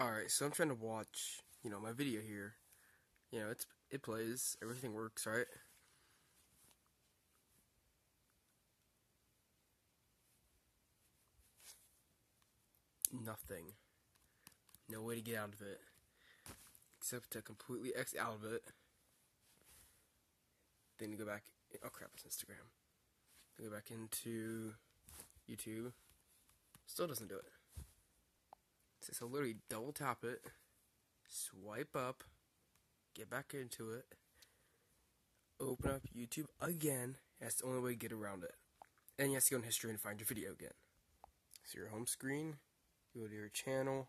Alright, so I'm trying to watch, you know, my video here. You know, it's it plays, everything works, right? Nothing. No way to get out of it. Except to completely X out of it. Then go back. Oh crap, it's Instagram. Then go back into YouTube. Still doesn't do it. So literally double tap it, swipe up, get back into it, open up YouTube again. That's the only way to get around it. And you have to go in history and find your video again. So your home screen, you go to your channel,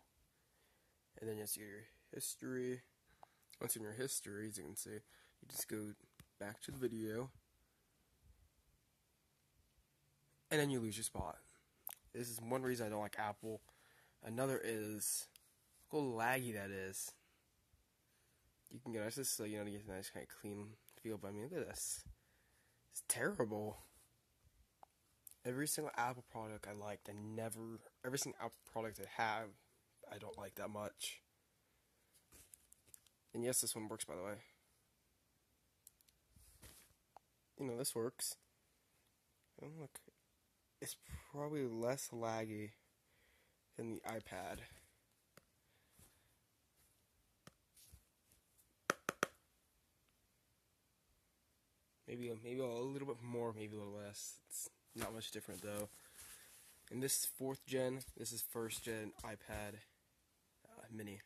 and then you to your history. Once in your history, as you can see, you just go back to the video, and then you lose your spot. This is one reason I don't like Apple. Another is how laggy that is. You can get just so you know to get a nice kind of clean feel, but I mean look at this. It's terrible. Every single Apple product I liked, I never every single Apple product I have, I don't like that much. And yes, this one works by the way. You know, this works. Oh, look, it's probably less laggy than the iPad. Maybe maybe a little bit more, maybe a little less. It's not much different though. And this fourth gen. This is first gen iPad uh, Mini.